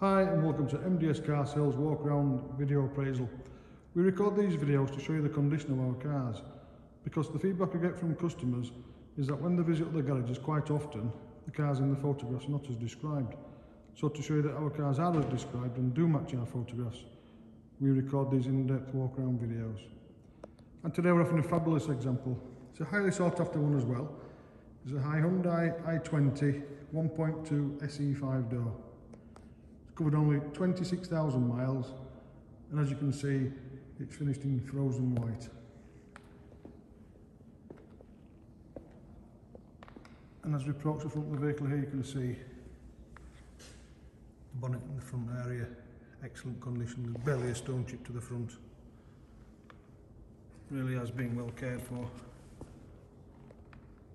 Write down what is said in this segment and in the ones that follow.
Hi and welcome to MDS Car Sales Walk Around Video Appraisal. We record these videos to show you the condition of our cars because the feedback we get from customers is that when they visit other garages quite often the cars in the photographs are not as described. So to show you that our cars are as described and do match our photographs we record these in-depth walk around videos. And today we're offering a fabulous example. It's a highly sought after one as well. It's a Hyundai i20 1.2 SE5 door covered only 26,000 miles and as you can see it's finished in frozen white. And as we approach the front of the vehicle here you can see the bonnet in the front area excellent condition there's barely a stone chip to the front. Really has been well cared for.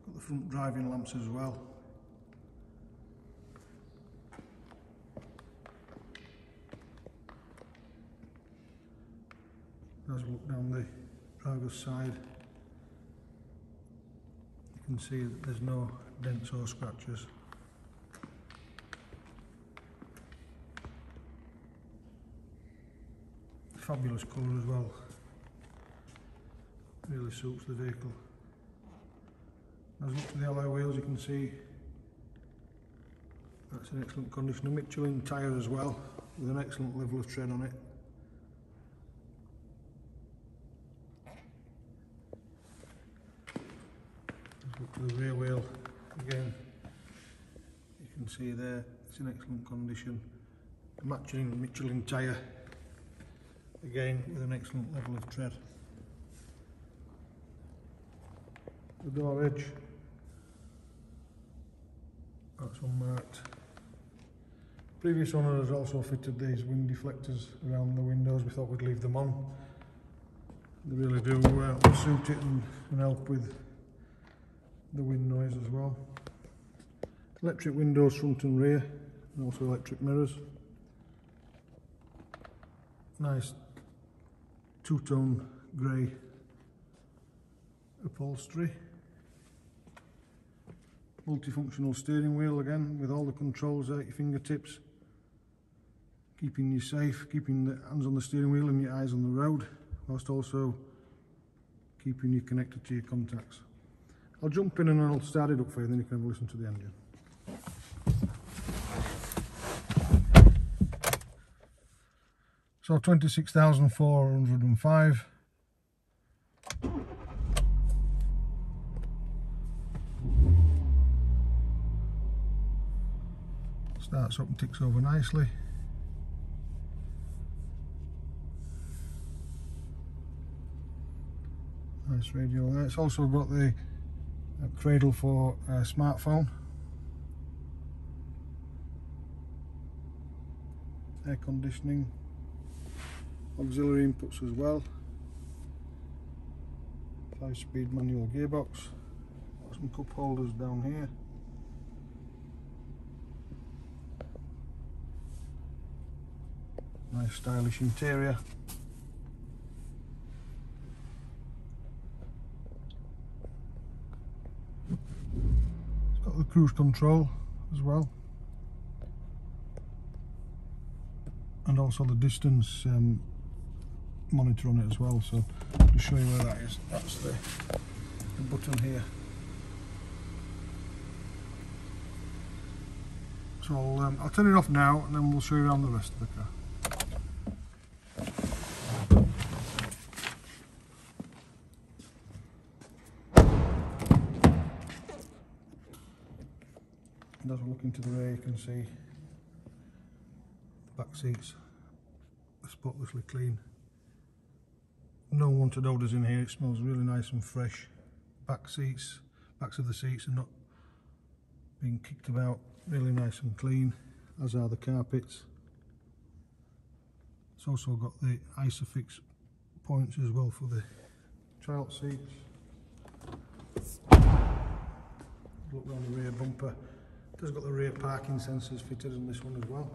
Got the front driving lamps as well as we look down the driver's side you can see that there's no dents or scratches. Fabulous colour as well. Really suits the vehicle. As look at the alloy wheels you can see that's an excellent condition. A Michelin tyre as well with an excellent level of tread on it The rear wheel again. You can see there it's in excellent condition. A matching Michelin tyre again with an excellent level of tread. The door edge that's unmarked. Previous owner has also fitted these wind deflectors around the windows. We thought we'd leave them on. They really do uh, suit it and, and help with the wind noise as well. Electric windows front and rear and also electric mirrors. Nice two-tone grey upholstery. Multifunctional steering wheel again with all the controls at your fingertips. Keeping you safe, keeping the hands on the steering wheel and your eyes on the road whilst also keeping you connected to your contacts. I'll jump in and I'll start it up for you, and then you can have a listen to the engine. So 26,405. Starts up and ticks over nicely. Nice radio there. It's also got the a cradle for a smartphone. Air conditioning auxiliary inputs as well. 5 speed manual gearbox. Got some cup holders down here. Nice stylish interior got the cruise control as well. And also the distance um, monitor on it as well so to show you where that is that's the, the button here. So I'll, um, I'll turn it off now and then we'll show you around the rest of the car And as we look into the rear, you can see the back seats are spotlessly clean. No wanted odours in here, it smells really nice and fresh. Back seats, backs of the seats are not being kicked about, really nice and clean, as are the carpets. It's also got the Isofix points as well for the child seats. Look around the rear bumper, has got the rear parking sensors fitted in this one as well.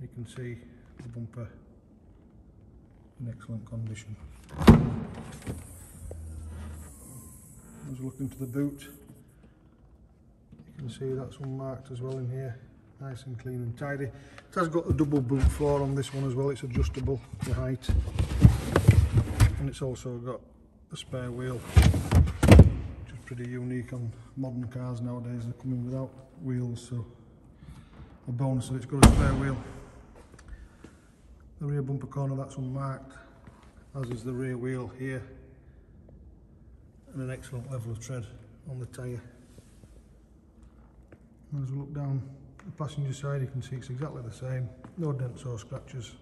You can see the bumper in excellent condition. As we look into the boot, you can see that's unmarked as well in here. nice and clean and tidy. It has got a double boot floor on this one as well, it's adjustable to height. And it's also got a spare wheel, pretty unique on modern cars nowadays, they're coming without wheels, so a bonus that it's got a spare wheel. The rear bumper corner that's unmarked, as is the rear wheel here. And an excellent level of tread on the tyre. As we look down the passenger side, you can see it's exactly the same. No dents or scratches.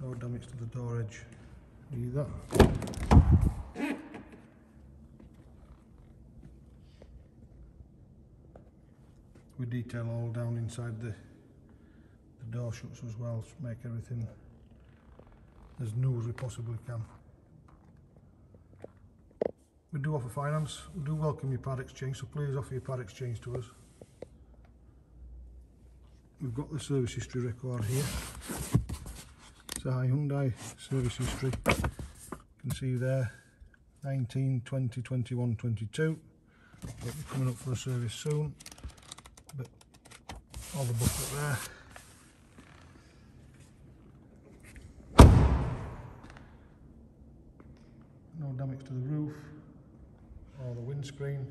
No damage to the door edge either. We detail all down inside the, the door shuts as well to make everything as new as we possibly can. We do offer finance. We do welcome your part exchange, so please offer your part exchange to us. We've got the service history record here. It's a Hyundai service history. You can see there 19, 20, 21, 22. It'll coming up for a service soon. All the booklet there. No damage to the roof or the windscreen.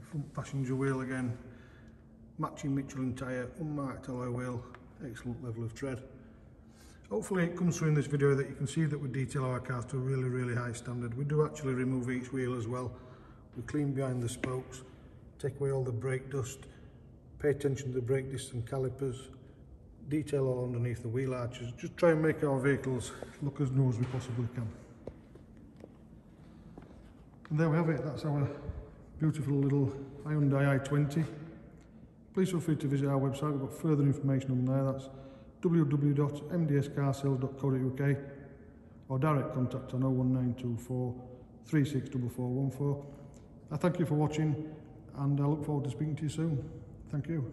The front passenger wheel again, matching Michelin tyre, unmarked alloy wheel, excellent level of tread. Hopefully it comes through in this video that you can see that we detail our cars to a really, really high standard. We do actually remove each wheel as well. We clean behind the spokes, take away all the brake dust, pay attention to the brake discs and calipers, detail all underneath the wheel arches. Just try and make our vehicles look as new as we possibly can. And there we have it, that's our beautiful little Hyundai i20. Please feel free to visit our website, we've got further information on there, that's www.mdscarsales.co.uk or direct contact on 01924 364414. I thank you for watching and I look forward to speaking to you soon. Thank you.